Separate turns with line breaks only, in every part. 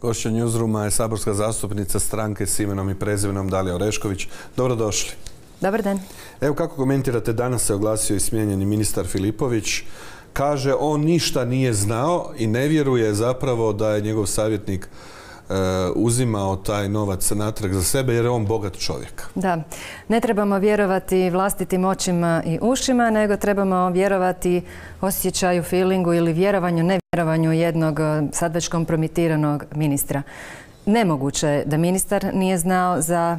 Gošća Newsrooma je saborska zastupnica stranke s imenom i prezimenom Dalija Orešković. Dobrodošli.
Dobar dan.
Evo kako komentirate, danas se oglasio i smijenjeni ministar Filipović. Kaže, on ništa nije znao i ne vjeruje zapravo da je njegov savjetnik uzimao taj novac natrag za sebe jer je on bogat čovjek.
Da, ne trebamo vjerovati vlastitim očima i ušima, nego trebamo vjerovati osjećaju, feelingu ili vjerovanju, nevjerovanju jednog e, sad već kompromitiranog ministra. Nemoguće je da ministar nije znao za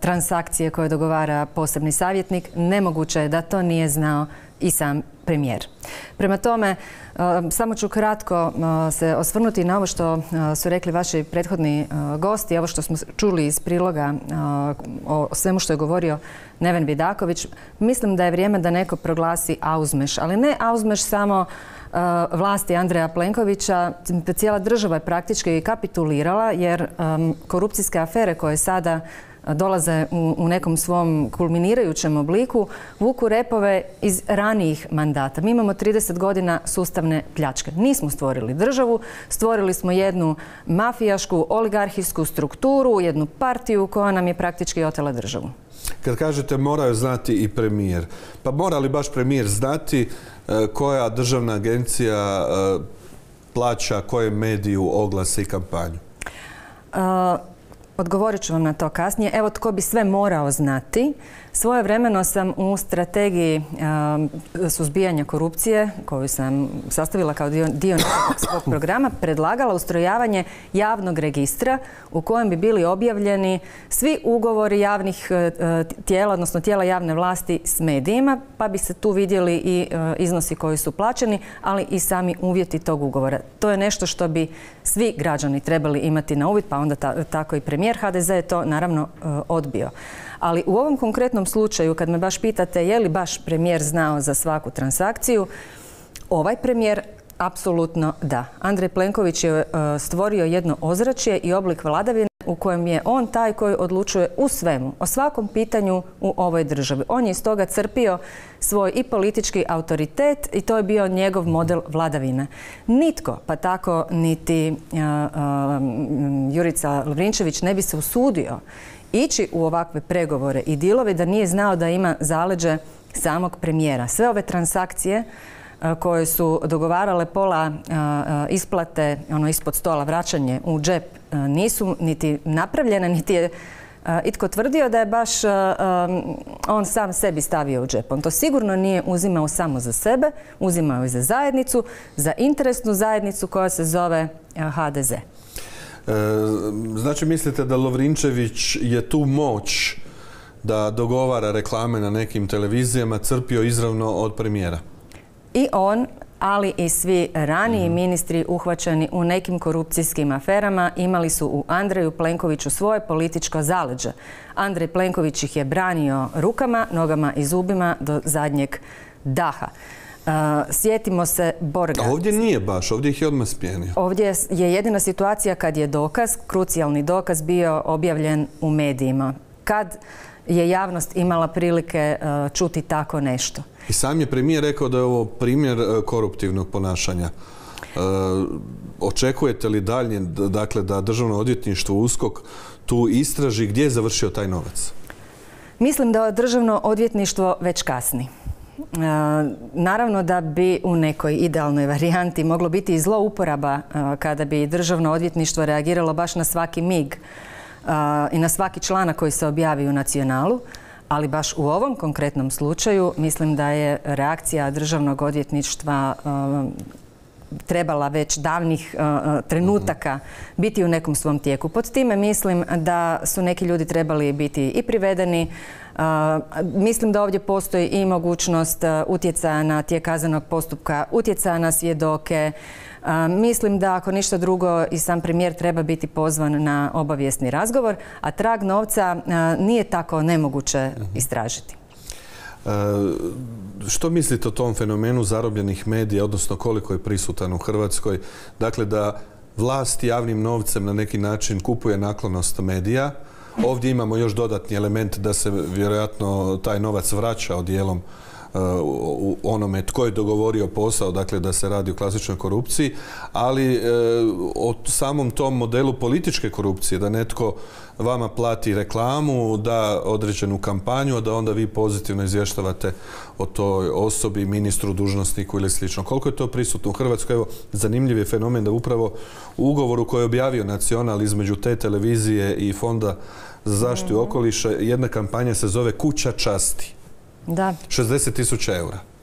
transakcije koje dogovara posebni savjetnik. Nemoguće je da to nije znao i sam premijer. Prema tome, samo ću kratko se osvrnuti na ovo što su rekli vaši prethodni gosti, ovo što smo čuli iz priloga o svemu što je govorio Neven Vidaković. Mislim da je vrijeme da neko proglasi auzmeš, ali ne auzmeš samo vlasti Andreja Plenkovića. Cijela država je praktički kapitulirala jer korupcijske afere koje sada dolaze u, nekom svom kulminirajućem obliku, vuku repove iz ranijih mandata. Mi imamo 30 godina sustavne pljačke. Nismo stvorili državu, stvorili smo jednu mafijašku, oligarhijsku strukturu, jednu partiju koja nam je praktički otela državu.
Kad kažete moraju znati i premijer, pa mora li baš premijer znati e, koja državna agencija e, plaća kojem mediju oglase i kampanju?
E, Odgovorit ću vam na to kasnije. Evo tko bi sve morao znati. Svoje vremeno sam u strategiji suzbijanja korupcije, koju sam sastavila kao dio, svog programa, predlagala ustrojavanje javnog registra u kojem bi bili objavljeni svi ugovori javnih e, e, tijela, odnosno tijela javne vlasti s medijima, pa bi se tu vidjeli i e, iznosi koji su plaćeni, ali i sami uvjeti tog ugovora. To je nešto što bi svi građani trebali imati na uvid, pa onda tako i premijer HDZ je to naravno odbio. Ali u ovom konkretnom slučaju, kad me baš pitate je li baš premijer znao za svaku transakciju, ovaj premijer apsolutno da. Andrej Plenković je e, stvorio jedno ozračje i oblik vladavine u kojem je on taj koji odlučuje u svemu, o svakom pitanju u ovoj državi. On je iz toga crpio svoj i politički autoritet i to je bio njegov model vladavine. Nitko, pa tako niti e, e, Jurica Lovrinčević ne bi se usudio ići u ovakve pregovore i dilove da nije znao da ima zaleđe samog premijera. Sve ove transakcije e, koje su dogovarale pola e, e, isplate, ono ispod stola, vraćanje u džep, nisu niti napravljene, niti je itko tvrdio da je baš on sam sebi stavio u džep. On to sigurno nije uzimao samo za sebe, uzimao i za zajednicu, za interesnu zajednicu koja se zove HDZ.
E, znači mislite da Lovrinčević je tu moć da dogovara reklame na nekim televizijama crpio izravno od premijera?
I on, ali i svi raniji mhm. ministri uhvaćeni u nekim korupcijskim aferama imali su u Andreju Plenkoviću svoje političko zaleđe. Andrej Plenković ih je branio rukama, nogama i zubima do zadnjeg daha. Sjetimo se Borga.
A ovdje nije baš, ovdje ih je odmah spijenio.
Ovdje je jedina situacija kad je dokaz, krucijalni dokaz bio objavljen u medijima. Kad je javnost imala prilike čuti tako nešto.
I sam je premijer rekao da je ovo primjer koruptivnog ponašanja. očekujete li dalje dakle, da državno odvjetništvo USKOK tu istraži gdje je završio taj novac?
Mislim da državno odvjetništvo već kasni. Naravno da bi u nekoj idealnoj varijanti moglo biti i zlouporaba kada bi državno odvjetništvo reagiralo baš na svaki mig i na svaki članak koji se objavi u nacionalu, ali baš u ovom konkretnom slučaju mislim da je reakcija državnog odvjetništva trebala već davnih trenutaka biti u nekom svom tijeku. Pod time mislim da su neki ljudi trebali biti i privedeni, Mislim da ovdje postoji i mogućnost utjecaja na tijek kaznenog postupka, utjecaja na svjedoke. Mislim da ako ništa drugo i sam premijer treba biti pozvan na obavijesni razgovor, a trag novca nije tako nemoguće mhm. istražiti.
Što mislite o tom fenomenu zarobljenih medija, odnosno koliko je prisutan u Hrvatskoj? Dakle, da vlast javnim novcem na neki način kupuje naklonost medija, Ovdje imamo još dodatni element da se vjerojatno taj novac vraća dijelom u onome tko je dogovorio posao, dakle da se radi o klasičnoj korupciji, ali o samom tom modelu političke korupcije, da netko vama plati reklamu, da određenu kampanju, da onda vi pozitivno izvještavate o toj osobi, ministru, dužnosniku ili slično. Koliko je to prisutno u Hrvatskoj? Evo, zanimljiv je fenomen da upravo u ugovoru koji je objavio Nacional između te televizije i Fonda za zaštitu mhm. okoliša, jedna kampanja se zove Kuća časti.
Da.
60 tisuća eura.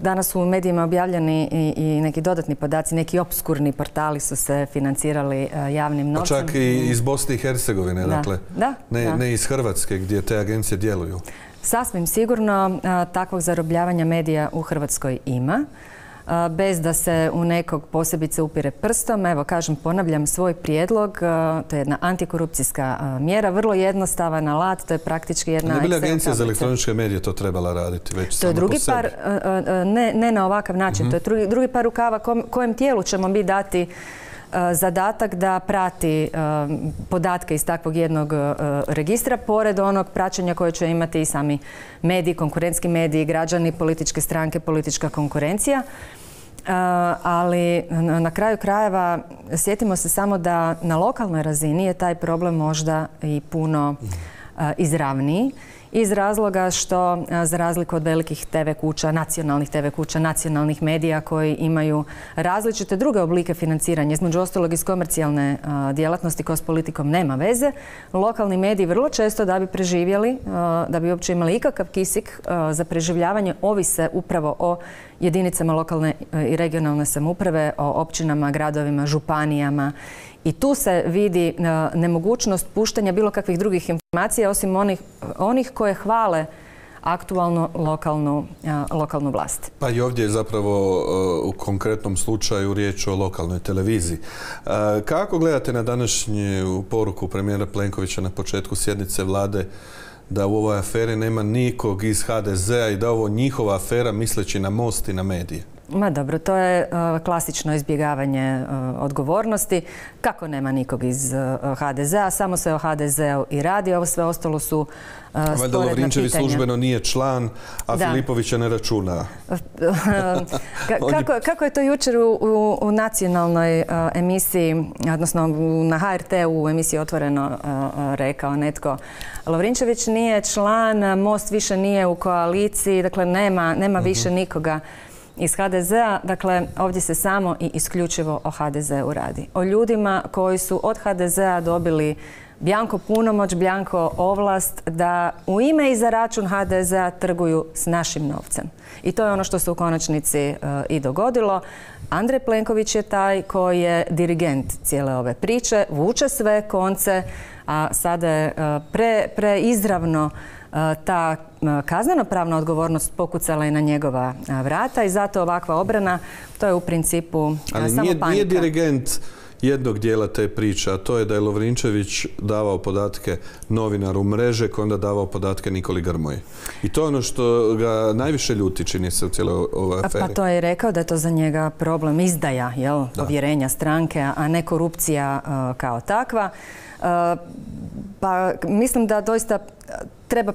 Danas su u medijima objavljeni i, neki dodatni podaci, neki obskurni portali su se financirali javnim pa novcem.
Pa čak i iz Bosne i Hercegovine, dakle. ne, ne iz Hrvatske gdje te agencije djeluju.
Sasvim sigurno takvog zarobljavanja medija u Hrvatskoj ima bez da se u nekog posebice upire prstom. Evo, kažem, ponavljam svoj prijedlog. To je jedna antikorupcijska mjera, vrlo jednostavan alat, to je praktički jedna...
Ne bi li agencija za elektroničke medije to trebala raditi već
To je drugi par, ne, na ovakav način, to je drugi, drugi par rukava kojem tijelu ćemo mi dati zadatak da prati podatke iz takvog jednog registra, pored onog praćenja koje će imati i sami mediji, konkurentski mediji, građani, političke stranke, politička konkurencija. Ali na kraju krajeva sjetimo se samo da na lokalnoj razini je taj problem možda i puno izravniji iz razloga što za razliku od velikih TV kuća, nacionalnih TV kuća, nacionalnih medija koji imaju različite druge oblike financiranja, između ostalog iz komercijalne djelatnosti koja s politikom nema veze, lokalni mediji vrlo često da bi preživjeli, da bi uopće imali ikakav kisik za preživljavanje ovise upravo o jedinicama lokalne i regionalne samouprave, o općinama, gradovima, županijama i tu se vidi nemogućnost puštanja bilo kakvih drugih informacija osim onih, onih koje hvale aktualnu lokalnu, lokalnu vlast.
Pa i ovdje je zapravo u konkretnom slučaju riječ o lokalnoj televiziji. Kako gledate na današnju poruku premijera Plenkovića na početku sjednice vlade da u ovoj aferi nema nikog iz HDZ-a i da ovo njihova afera misleći na most i na medije?
Ma dobro, to je e, klasično izbjegavanje e, odgovornosti. Kako nema nikog iz uh, HDZ-a, samo se o HDZ-u i radi, ovo sve ostalo su uh,
Valjda Lovrinčevi službeno nije član, a Filipovića ne računa.
kako, kako, je to jučer u, u, nacionalnoj emisiji, odnosno na HRT u emisiji Otvoreno rekao netko, Lovrinčević nije član, Most više nije u koaliciji, dakle nema, nema mhm. više nikoga iz HDZ-a. Dakle, ovdje se samo i isključivo o HDZ-u radi. O ljudima koji su od HDZ-a dobili Bjanko punomoć, Bjanko ovlast da u ime i za račun HDZ-a trguju s našim novcem. I to je ono što se u konačnici e, i dogodilo. Andrej Plenković je taj koji je dirigent cijele ove priče, vuče sve konce, a sada je e, pre, preizravno ta kazneno-pravna odgovornost pokucala je na njegova vrata i zato ovakva obrana, to je u principu
Ali
samo
nije, nije dirigent jednog dijela te priče, a to je da je Lovrinčević davao podatke novinaru mreže koji onda davao podatke Nikoli Grmoji. I to je ono što ga najviše ljuti čini se u cijeloj ovoj aferi.
Pa to je rekao da je to za njega problem izdaja, jel, povjerenja stranke, a ne korupcija kao takva. Pa mislim da doista treba,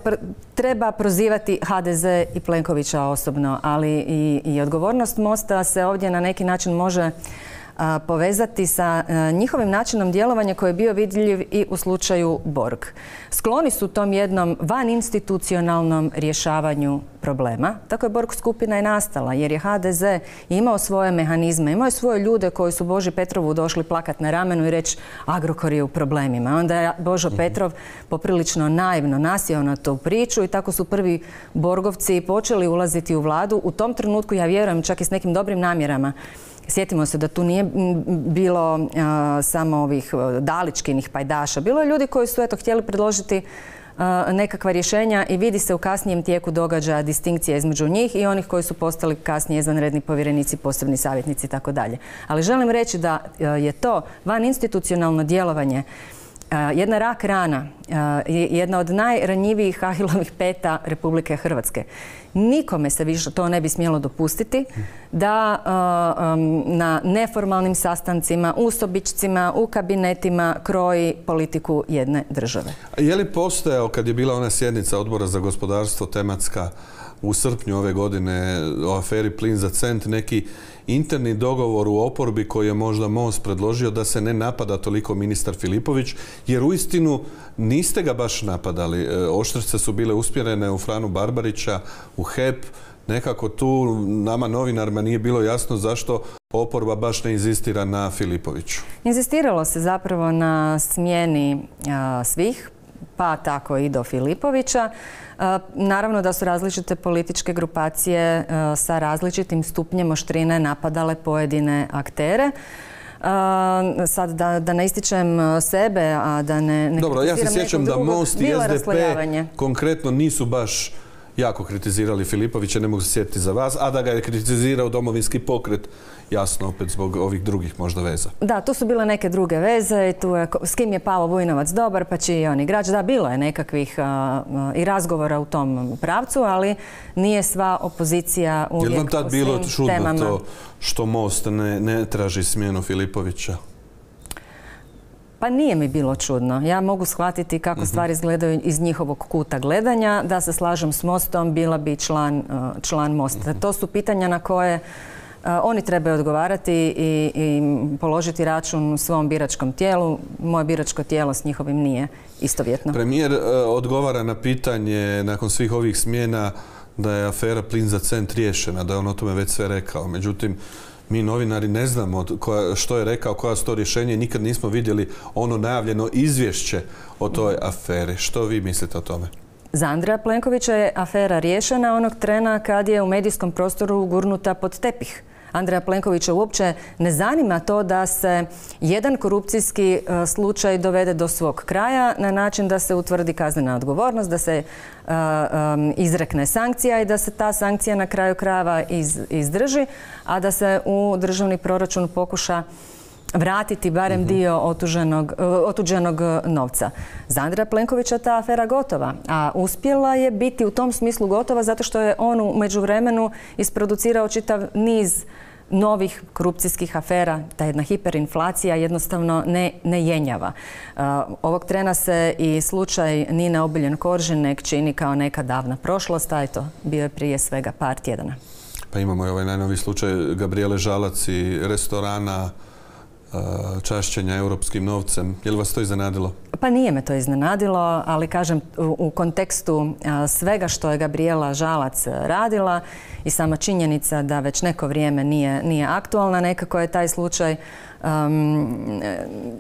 treba prozivati HDZ i Plenkovića osobno, ali i, i odgovornost Mosta se ovdje na neki način može povezati sa njihovim načinom djelovanja koji je bio vidljiv i u slučaju Borg. Skloni su tom jednom van institucionalnom rješavanju problema. Tako je Borg skupina i nastala jer je HDZ imao svoje mehanizme, imao je svoje ljude koji su Boži Petrovu došli plakat na ramenu i reći Agrokor je u problemima. Onda je Božo mhm. Petrov poprilično naivno nasijao na tu priču i tako su prvi Borgovci počeli ulaziti u vladu. U tom trenutku, ja vjerujem, čak i s nekim dobrim namjerama, Sjetimo se da tu nije bilo samo ovih daličkinih pajdaša. Bilo je ljudi koji su eto htjeli predložiti nekakva rješenja i vidi se u kasnijem tijeku događaja distinkcija između njih i onih koji su postali kasnije izvanredni povjerenici, posebni savjetnici i. Ali želim reći da je to van institucionalno djelovanje jedna rak rana, jedna od najranjivijih ahilovih peta Republike Hrvatske. Nikome se više to ne bi smjelo dopustiti da na neformalnim sastancima, u sobičcima, u kabinetima kroji politiku jedne države.
Je li postojao, kad je bila ona sjednica odbora za gospodarstvo tematska, u srpnju ove godine o aferi Plin za cent neki interni dogovor u oporbi koji je možda Most predložio da se ne napada toliko ministar Filipović, jer u istinu niste ga baš napadali. E, oštrice su bile uspjerene u Franu Barbarića, u HEP, nekako tu nama novinarima nije bilo jasno zašto oporba baš ne inzistira na Filipoviću.
Inzistiralo se zapravo na smjeni svih, pa tako i do Filipovića. Naravno da su različite političke grupacije sa različitim stupnjem oštrine napadale pojedine aktere. sad da, ne ističem sebe, a da ne, ne
Dobro, ja se sjećam da Most i SDP konkretno nisu baš jako kritizirali Filipovića, ne mogu se sjetiti za vas, a da ga je kritizirao domovinski pokret, jasno opet zbog ovih drugih možda veza.
Da, tu su bile neke druge veze i tu je, s kim je Pavo Vujnovac dobar, pa će i on igrač. Da, bilo je nekakvih i razgovora u tom pravcu, ali nije sva opozicija uvijek
Je vam tad bilo čudno to što Most ne, ne traži smjenu Filipovića?
Pa nije mi bilo čudno. Ja mogu shvatiti kako mhm. stvari izgledaju iz njihovog kuta gledanja. Da se slažem s Mostom, bila bi član, uh, član Mosta. Mhm. To su pitanja na koje uh, oni trebaju odgovarati i, i položiti račun svom biračkom tijelu. Moje biračko tijelo s njihovim nije istovjetno.
Premijer uh, odgovara na pitanje nakon svih ovih smjena da je afera plin za cent riješena, da je on o tome već sve rekao. Međutim, mi novinari ne znamo što je rekao, koja su to rješenje, nikad nismo vidjeli ono najavljeno izvješće o toj aferi. Što vi mislite o tome?
Za Andreja Plenkovića je afera riješena onog trena kad je u medijskom prostoru gurnuta pod tepih. Andreja Plenkovića uopće ne zanima to da se jedan korupcijski e, slučaj dovede do svog kraja na način da se utvrdi kaznena odgovornost, da se e, izrekne sankcija i da se ta sankcija na kraju krajeva izdrži, a da se u državni proračun pokuša vratiti barem mhm. dio otuženog, e, otuđenog novca. Za Andreja Plenkovića ta afera gotova, a uspjela je biti u tom smislu gotova zato što je on u međuvremenu isproducirao čitav niz novih korupcijskih afera, ta jedna hiperinflacija jednostavno ne, ne jenjava. Uh, ovog trena se i slučaj Nina Obiljen Koržinek čini kao neka davna prošlost, a eto, bio je prije svega par tjedana.
Pa imamo i ovaj najnovi slučaj Gabriele Žalac i restorana čašćenja europskim novcem. Je li vas to iznenadilo?
Pa nije me to iznenadilo, ali kažem u kontekstu svega što je Gabriela Žalac radila i sama činjenica da već neko vrijeme nije, nije aktualna, nekako je taj slučaj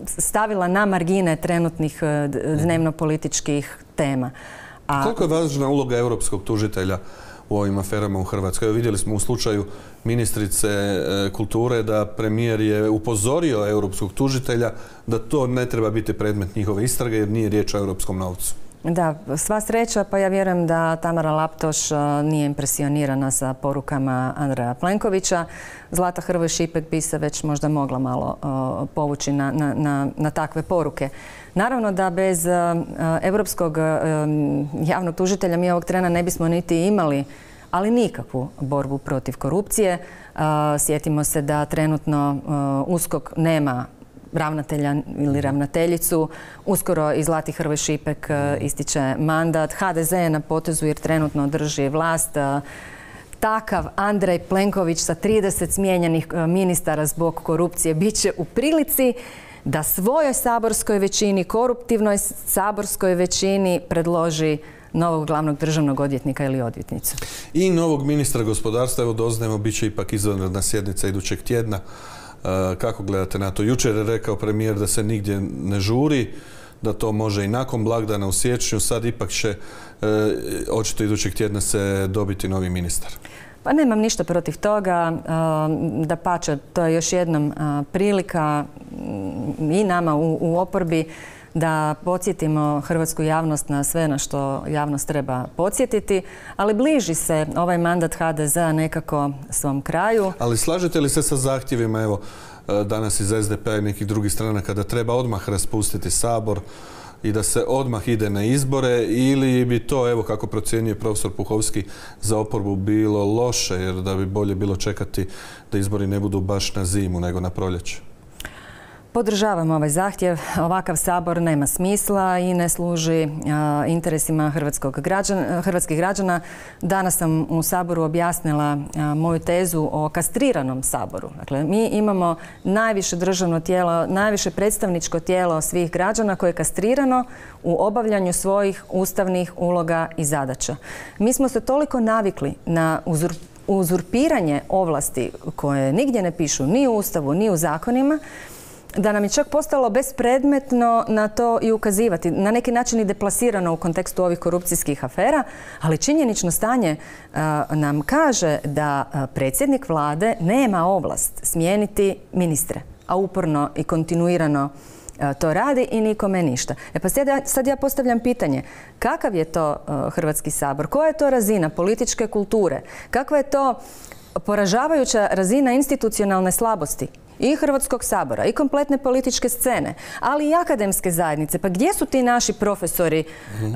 stavila na margine trenutnih e, dnevno političkih tema.
A... Koliko je važna uloga europskog tužitelja u ovim aferama u Hrvatskoj. Evo vidjeli smo u slučaju ministrice e, kulture da premijer je upozorio europskog tužitelja da to ne treba biti predmet njihove istrage jer nije riječ o europskom novcu.
Da, sva sreća, pa ja vjerujem da Tamara Laptoš e, nije impresionirana sa porukama Andreja Plenkovića. Zlata Hrvoj Šipek bi se već možda mogla malo e, povući na, na, na takve poruke. Naravno da bez europskog javnog tužitelja mi ovog trena ne bismo niti imali ali nikakvu borbu protiv korupcije. Sjetimo se da trenutno USKOK nema ravnatelja ili ravnateljicu. Uskoro i Zlati Hrvoj Šipek ističe mandat. HDZ je na potezu jer trenutno drži vlast. Takav Andrej Plenković sa 30 smijenjenih ministara zbog korupcije bit će u prilici da svojoj saborskoj većini, koruptivnoj saborskoj većini predloži novog glavnog državnog odvjetnika ili odvjetnicu.
I novog ministra gospodarstva, evo doznajemo, bit će ipak izvanredna sjednica idućeg tjedna. E, kako gledate na to? Jučer je rekao premijer da se nigdje ne žuri, da to može i nakon blagdana u siječnju, sad ipak će e, očito idućeg tjedna se dobiti novi ministar.
Pa nemam ništa protiv toga, da pače, to je još jednom prilika i nama u, oporbi da podsjetimo hrvatsku javnost na sve na što javnost treba podsjetiti, ali bliži se ovaj mandat HDZ nekako svom kraju.
Ali slažete li se sa zahtjevima, evo, danas iz SDP-a i nekih drugih strana, kada treba odmah raspustiti sabor, i da se odmah ide na izbore ili bi to, evo kako procjenjuje profesor Puhovski, za oporbu bilo loše jer da bi bolje bilo čekati da izbori ne budu baš na zimu nego na proljeće?
Podržavam ovaj zahtjev. Ovakav sabor nema smisla i ne služi interesima hrvatskih građana. Danas sam u saboru objasnila moju tezu o kastriranom saboru. Dakle, mi imamo najviše državno tijelo, najviše predstavničko tijelo svih građana koje je kastrirano u obavljanju svojih ustavnih uloga i zadaća. Mi smo se toliko navikli na uzurpiranje ovlasti koje nigdje ne pišu ni u Ustavu, ni u zakonima, da nam je čak postalo bespredmetno na to i ukazivati. Na neki način i deplasirano u kontekstu ovih korupcijskih afera, ali činjenično stanje nam kaže da predsjednik vlade nema ovlast smijeniti ministre, a uporno i kontinuirano to radi i nikome ništa. E pa sad ja, postavljam pitanje, kakav je to Hrvatski sabor? Koja je to razina političke kulture? Kakva je to poražavajuća razina institucionalne slabosti? I Hrvatskog sabora i kompletne političke scene, ali i akademske zajednice. Pa gdje su ti naši profesori mhm.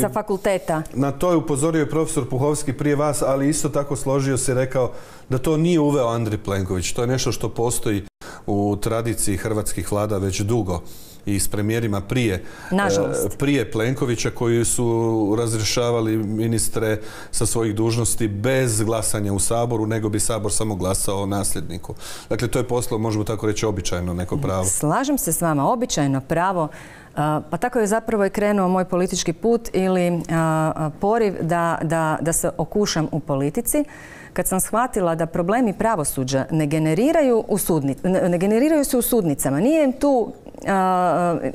sa fakulteta?
Na to je upozorio i profesor Puhovski prije vas, ali isto tako složio se i rekao da to nije uveo Andri Plenković. To je nešto što postoji u tradiciji hrvatskih vlada već dugo i s premijerima prije,
e,
prije Plenkovića koji su razrješavali ministre sa svojih dužnosti bez glasanja u Saboru, nego bi Sabor samo glasao o nasljedniku. Dakle, to je poslo, možemo tako reći, običajno neko pravo.
Slažem se s vama, običajno pravo. Pa tako je zapravo i krenuo moj politički put ili poriv da, da, da se okušam u politici kad sam shvatila da problemi pravosuđa ne generiraju, u ne generiraju se u sudnicama. Nije im tu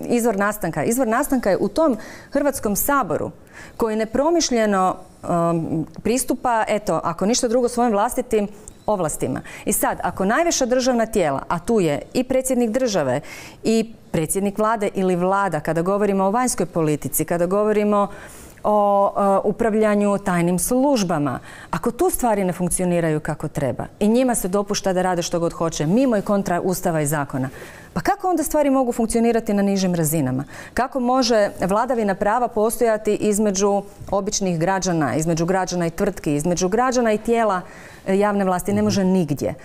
izvor nastanka. Izvor nastanka je u tom Hrvatskom saboru koji nepromišljeno pristupa, eto, ako ništa drugo svojim vlastitim ovlastima. I sad, ako najviša državna tijela, a tu je i predsjednik države i predsjednik vlade ili vlada, kada govorimo o vanjskoj politici, kada govorimo o upravljanju tajnim službama. Ako tu stvari ne funkcioniraju kako treba i njima se dopušta da rade što god hoće, mimo i kontra ustava i zakona, pa kako onda stvari mogu funkcionirati na nižim razinama? Kako može vladavina prava postojati između običnih građana, između građana i tvrtki, između građana i tijela javne vlasti? Ne može nigdje.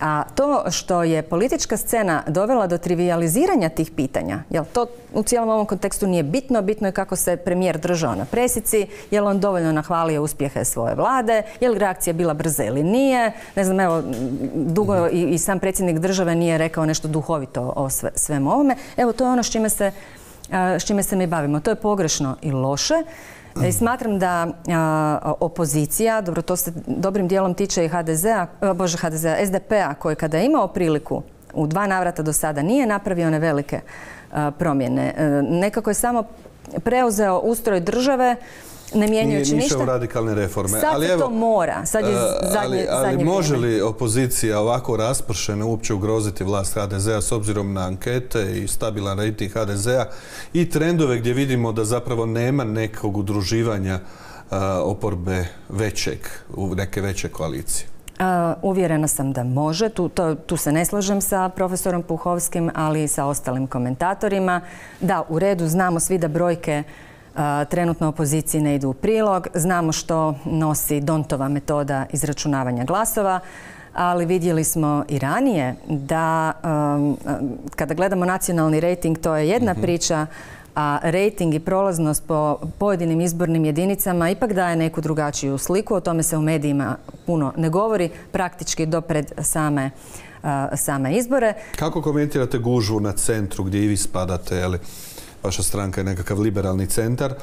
A to što je politička scena dovela do trivializiranja tih pitanja, jel to u cijelom ovom kontekstu nije bitno, bitno je kako se premijer držao na presici, je li on dovoljno nahvalio uspjehe svoje vlade, je li reakcija bila brza ili nije, ne znam, evo, dugo i, sam predsjednik države nije rekao nešto duhovito o sve, svemu ovome. Evo, to je ono s čime se, s čime se mi bavimo. To je pogrešno i loše. I smatram da opozicija, dobro to se dobrim dijelom tiče i HDZ-a, bože HDZ-a, SDP-a koji kada je imao priliku u dva navrata do sada nije napravio one velike promjene. E, nekako je samo preuzeo ustroj države ne mijenjajući
ništa. Nije radikalne reforme.
Sad ali se to mora. Sad je zadnje,
ali, ali može li opozicija ovako raspršena uopće ugroziti vlast HDZ-a s obzirom na ankete i stabilan rating HDZ-a i trendove gdje vidimo da zapravo nema nekog udruživanja oporbe većeg, u neke veće koalicije?
uvjerena sam da može. Tu, tu se ne slažem sa profesorom Puhovskim, ali i sa ostalim komentatorima. Da, u redu, znamo svi da brojke trenutno opoziciji ne idu u prilog. Znamo što nosi Dontova metoda izračunavanja glasova, ali vidjeli smo i ranije da um, kada gledamo nacionalni rating to je jedna mhm. priča, a rating i prolaznost po pojedinim izbornim jedinicama ipak daje neku drugačiju sliku. O tome se u medijima puno ne govori, praktički do pred same, same izbore.
Kako komentirate gužvu na centru gdje i vi spadate? Ali vaša stranka je nekakav liberalni centar. E,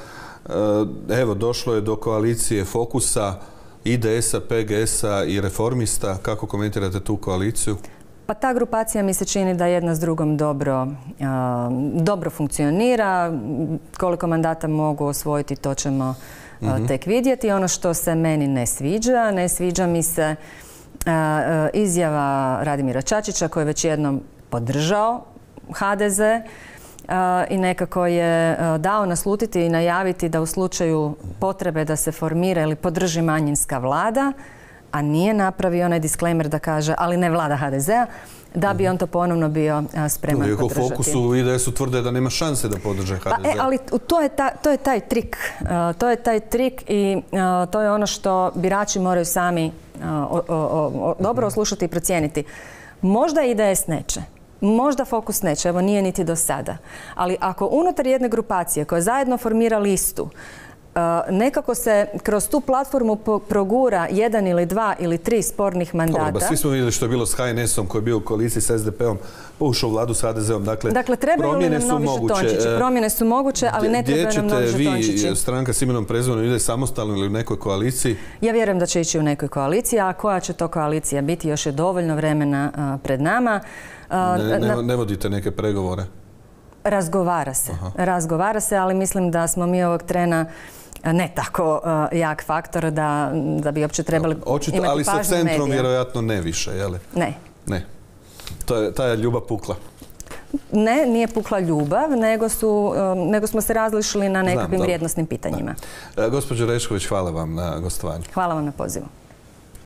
evo, došlo je do koalicije Fokusa, IDS-a, PGS-a i Reformista. Kako komentirate tu koaliciju?
Pa ta grupacija mi se čini da jedna s drugom dobro, dobro funkcionira. Koliko mandata mogu osvojiti, to ćemo mhm. tek vidjeti. Ono što se meni ne sviđa, ne sviđa mi se izjava Radimira Čačića koji je već jednom podržao HDZ i nekako je dao naslutiti i najaviti da u slučaju potrebe da se formira ili podrži manjinska vlada, a nije napravio onaj disclaimer da kaže ali ne vlada HDZ-a, da bi on to ponovno bio spreman
Iako podržati. fokusu IDS-u tvrde da nema šanse da podrže HDZ.
Pa, e, ali to je, to je taj trik. to je taj trik i to je ono što birači moraju sami dobro oslušati i procijeniti. Možda IDS neće. Možda fokus neće, evo nije niti do sada. Ali ako unutar jedne grupacije koja zajedno formira listu, nekako se kroz tu platformu progura jedan ili dva ili tri spornih mandata.
Dobro, svi smo vidjeli što je bilo s HNS-om koji je bio u koaliciji s SDP-om, ušao u vladu s HDZ-om. Dakle,
dakle promjene su moguće. E, promjene su moguće, ali ne trebaju nam novi žetončići.
vi, stranka s imenom prezvonom, ide samostalno ili u nekoj koaliciji?
Ja vjerujem da će ići u nekoj koaliciji, a koja će to koalicija biti? Još je dovoljno vremena pred nama.
ne vodite neke pregovore?
Razgovara se. Razgovara se, ali mislim da smo mi ovog trena ne tako uh, jak faktor da, da bi uopće trebali
Očito, imati ali sa centrom vjerojatno ne više, je li?
Ne.
Ne. To je, ta je ljubav pukla.
Ne, nije pukla ljubav, nego, su, um, nego smo se razlišili na nekakvim vrijednostnim pitanjima.
E, gospođo Rešković, hvala vam na gostovanju.
Hvala vam na pozivu.